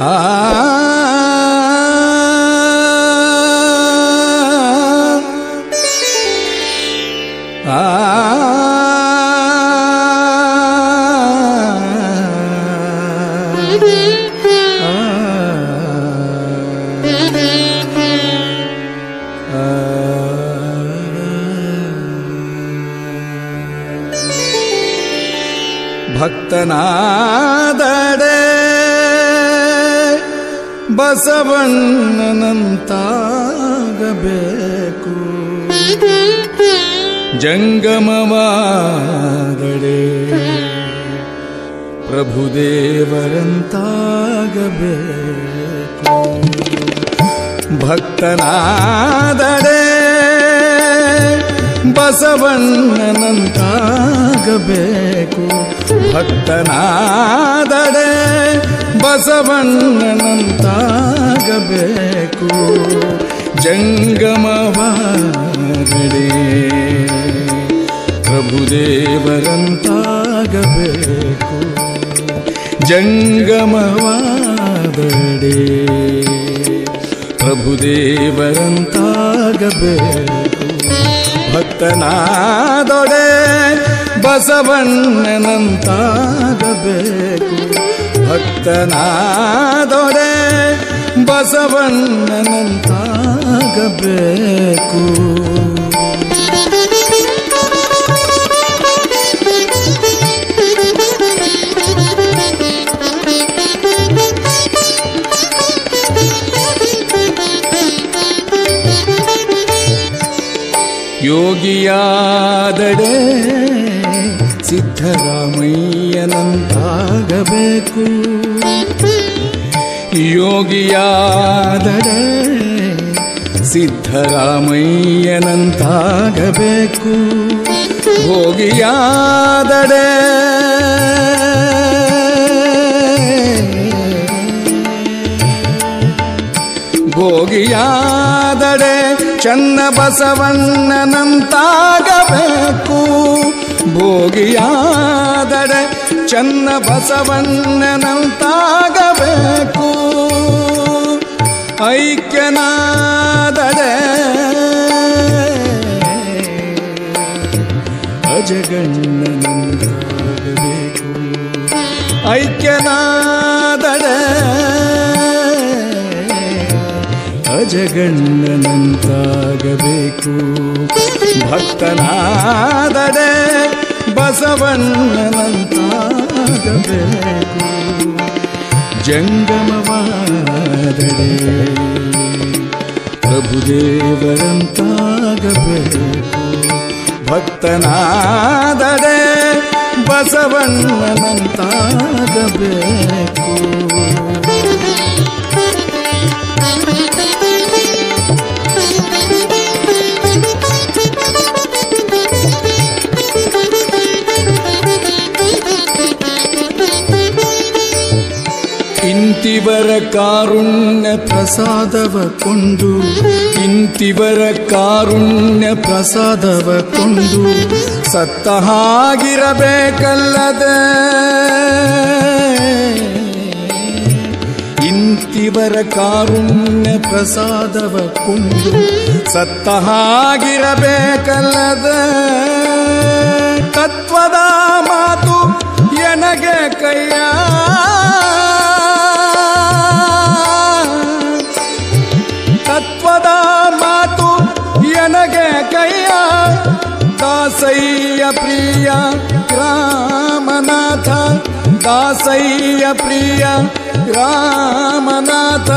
ಆ ಆ ಭಕ್ತನಾದಡೆ ಬಸವಣ್ಣನಂತಾಗಬೇಕು. ಜಂಗಮವಾದಡೆ ಪ್ರಭುದೇವರಂತಾಗಬೇಕು. ಭಕ್ತನಾದಡೆ ಬಸವಣ್ಣನಂತಾಗಬೇಕು. ಭಕ್ತನಾದಡೆ ಬಸವಣ್ಣನಂತಾಗಬೇಕು. ಜಂಗಮವಾದಡೆ ಪ್ರಭುದೇವರಂತಾಗಬೇಕು. ಜಂಗಮವಾದಡೆ ಪ್ರಭುದೇವರಂತಾಗಬೇಕು. ಭಕ್ತನಾದೊಡೆ ಬಸವಣ್ಣನಂತಾಗಬೇಕು. ಭಕ್ತನಾದೊಡೆ ಬಸವಣ್ಣನಂತಾಗಬೇಕು ಯೋಗಿಯಾದಡೆ ಸಿದ್ಧರಾಮಯ್ಯನಂತಾಗಬೇಕು. ಯೋಗಿಯಾದರೆ ಸಿದ್ಧರಾಮಯ್ಯನಂತಾಗಬೇಕು. ಭೋಗಿಯಾದಡೆ ಭೋಗಿಯಾದಡೆ ಚನ್ನ ಬಸವಣ್ಣನಂತಾಗಬೇಕು ಭೋಗಿಯಾದಡೆ ಚನ್ನ ಬಸವಣ್ಣನಂತಾಗಬೇಕು. ಐಕ್ಯನಾದರೆ ಅಜಗಣ್ಣನಂತಾಗಬೇಕು. ಐಕ್ಯನಾದಡೆ ಅಜಗಣ್ಣನಂತಾಗಬೇಕು ಭಕ್ತನಾದರೆ ಬಸವಣ್ಣನಂತಾಗಬೇಕು. ಜಂಗಮವಾದಡೆ ಪ್ರಭುದೇವರಂತಾಗಬೇಕು. ಭಕ್ತನಾದರೆ ಬಸವಣ್ಣನಂತಾಗಬೇಕು. ಇಂತಿವರ ಕಾರುಣ್ಯ ಪ್ರಸಾದವ ಕೊಂಡು ಇಂತಿವರ ಕಾರುಣ್ಯ ಪ್ರಸಾದವ ಕೊಂಡು ಸತ್ತ ಹಾಗಿರಬೇಕಲ್ಲದೆ? ಇಂತಿವರ ಕಾರುಣ್ಯ ಪ್ರಸಾದವ ಕೊಂಡು ಸತ್ತ ಹಾಗಿರಬೇಕಲ್ಲದೆ? ತತ್ವದ ಮಾತು ಎನಗೆ ಕೈಯ दासय प्रिय रामनाथ दासय प्रिय रामनाथ।